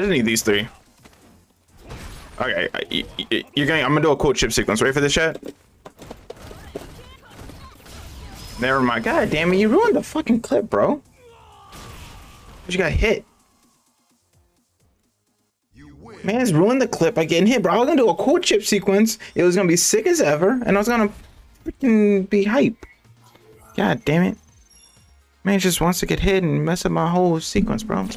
I just need these three. Okay, you're going. I'm gonna do a cool chip sequence. Ready for this shit? Never mind. God damn it! You ruined the fucking clip, bro. You got hit. Man's ruined the clip by getting hit, bro. I was gonna do a cool chip sequence. It was gonna be sick as ever, and I was gonna freaking be hype. God damn it. Man just wants to get hit and mess up my whole sequence, bro. I'm